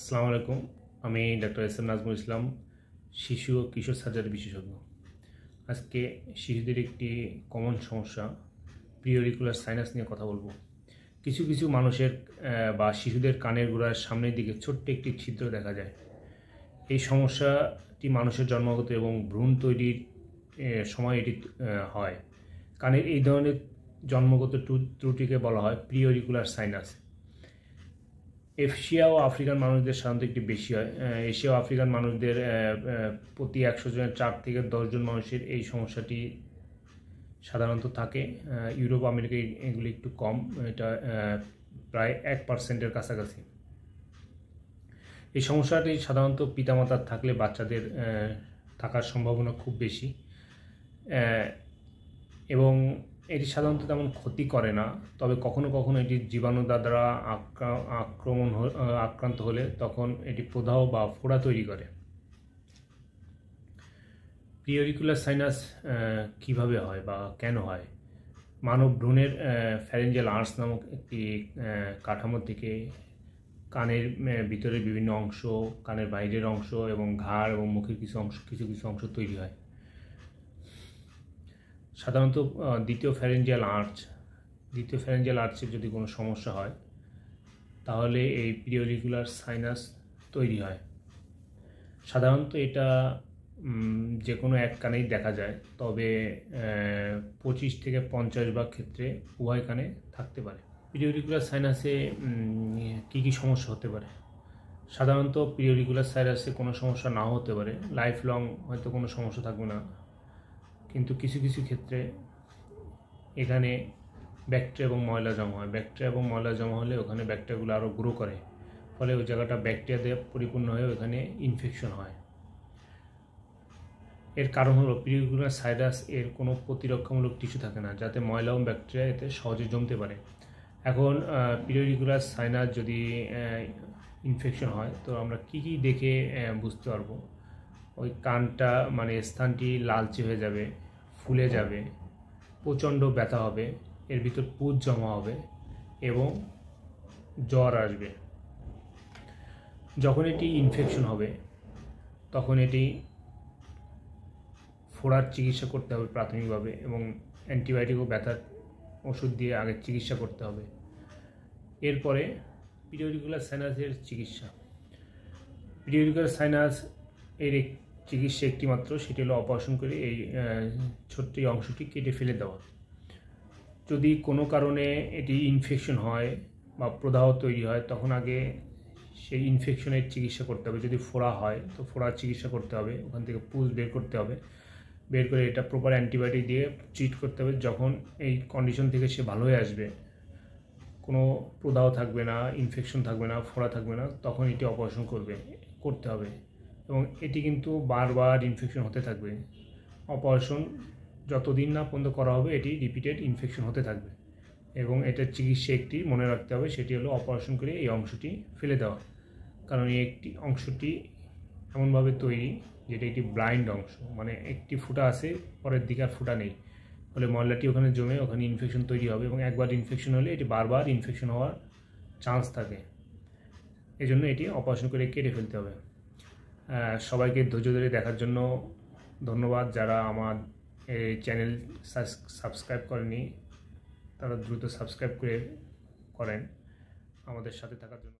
আসসালামু আলাইকুম। আমি doctor S M Nazmul Islam, শিশু ও কিশোর সার্জারি বিশেষজ্ঞ। আজকে শিশুদের একটি কমন সমস্যা প্রিওরিকুলার সাইনাস নিয়ে কথা বলব। কিছু কিছু মানুষের বা শিশুদের কানের গোড়ার সামনের দিকে ছোট্ট একটি ছিদ্র দেখা যায়। এই সমস্যাটি মানুষের জন্মগত এবং ভ্রূণ তৈরির সময় এটি হয়। কানের এই ধরনের জন্মগত ত্রুটিকে বলা হয় প্রিওরিকুলার সাইনাস এশিয়া ও আফ্রিকান মানুষদের সাধারণত একটি বেশি হয়। এশিয়া ও আফ্রিকান মানুষদের প্রতি একশো জনের চার থেকে দশজন মানুষের এই সমস্যাটি সাধারণত থাকে। ইউরোপ আমেরিকায় এগুলি একটু কম। এটা প্রায় এক পার্সেন্টের কাছাকাছি। এই সমস্যাটি সাধারণত পিতামাতার থাকলে বাচ্চাদের থাকার সম্ভাবনা খুব বেশি। এবং এটি সাধারণত তেমন ক্ষতি করে না। তবে কখনো কখনো এটি জীবাণু দ্বারা আক্রা- আক্রমণ আক্রান্ত হলে তখন এটি প্রদাহ বা ফোড়া তৈরি করে। প্রিওরিকুলার সাইনাস কীভাবে হয় বা কেন হয়? মানব ভ্রূণের ফ্যারেঞ্জিয়াল আর্টস নামক একটি কাঠামো থেকে কানের ভিতরের বিভিন্ন অংশ, কানের বাইরের অংশ এবং ঘাড় এবং মুখের কিছু অংশ, কিছু কিছু অংশ তৈরি হয়। সাধারণত দ্বিতীয় ফ্যারেঞ্জিয়াল আর্চ দ্বিতীয় ফ্যারেঞ্জিয়াল আর্চের যদি কোনো সমস্যা হয়, তাহলে এই পিরিয়ডিকুলার সাইনাস তৈরি হয়। সাধারণত এটা যে কোনো এক কানেই দেখা যায়, তবে পঁচিশ থেকে পঞ্চাশ ভাগ ক্ষেত্রে উভয় কানে থাকতে পারে। পিরিয়ডিকুলার সাইনাসে কী কী সমস্যা হতে পারে? সাধারণত পিরিয়ডিকুলার সাইনাসে কোনো সমস্যা নাও হতে পারে। লাইফ লং হয়তো কোনো সমস্যা থাকবে না। কিন্তু কিছু কিছু ক্ষেত্রে এখানে ব্যাকটেরিয়া এবং ময়লা জমা হয়। ব্যাকটেরিয়া এবং ময়লা জমা হলে ওখানে ব্যাকটেরিয়াগুলো আরও গ্রো করে। ফলে ওই জায়গাটা ব্যাকটেরিয়া দিয়ে পরিপূর্ণ হয়ে ওখানে ইনফেকশন হয়। এর কারণ হলো পিরিকুলার সাইরাস এর কোনো প্রতিরক্ষামূলক টিস্যু থাকে না, যাতে ময়লা এবং ব্যাকটেরিয়া এতে সহজে জমতে পারে। এখন পিরিকুলার সাইনাস যদি ইনফেকশন হয়, তো আমরা কি কি দেখে বুঝতে পারব? ওই কানটা মানে স্থানটি লালচে হয়ে যাবে, ফুলে যাবে, প্রচণ্ড ব্যথা হবে, এর ভিতর পুজ জমা হবে এবং জ্বর আসবে। যখন এটি ইনফেকশন হবে, তখন এটি ফোড়ার চিকিৎসা করতে হবে প্রাথমিকভাবে এবং অ্যান্টিবায়োটিক ও ব্যথার ওষুধ দিয়ে আগে চিকিৎসা করতে হবে। এরপরে পিরিয়ডিকুলার সাইনাসের চিকিৎসা। পিরিয়ডিকুলার সাইনাস এর চিকিৎসা একটি মাত্র সেটি হলো অপারেশন করে এই ছোট্ট এই অংশটি কেটে ফেলে দেওয়া। যদি কোনো কারণে এটি ইনফেকশন হয় বা প্রদাহ তৈরি হয়, তখন আগে সেই ইনফেকশনের চিকিৎসা করতে হবে। যদি ফোড়া হয়, তো ফোড়ার চিকিৎসা করতে হবে, ওখান থেকে পুজ বের করতে হবে। বের করে এটা প্রপার অ্যান্টিবায়োটিক দিয়ে ট্রিট করতে হবে। যখন এই কন্ডিশন থেকে সে ভালো হয়ে আসবে, কোনো প্রদাহ থাকবে না ইনফেকশন থাকবে না, ফোড়া থাকবে না, তখন এটি অপারেশন করবে, করতে হবে। এবং এটি কিন্তু বারবার ইনফেকশন হতে থাকবে। অপারেশন যতদিন না পর্যন্ত করা হবে, এটি রিপিটেড ইনফেকশন হতে থাকবে। এবং এটার চিকিৎসা একটি মনে রাখতে হবে, সেটি হলো অপারেশন করে এই অংশটি ফেলে দেওয়া। কারণ এই একটি অংশটি এমনভাবে তৈরি যেটা একটি ব্লাইন্ড অংশ মানে একটি ফুটা আছে, পরের দিকে আর ফুটা নেই। ফলে ময়লাটি ওখানে জমে ওখানে ইনফেকশন তৈরি হবে এবং একবার ইনফেকশন হলে এটি বারবার ইনফেকশন হওয়ার চান্স থাকে। এই জন্য এটি অপারেশন করে কেটে ফেলতে হবে। সবাইকে ধৈর্য ধরে দেখার জন্য ধন্যবাদ যারা আমার এই চ্যানেল সাবস্ক্রাইব করেনি, তারা দ্রুত সাবস্ক্রাইব করে করেন। আমাদের সাথে থাকার জন্য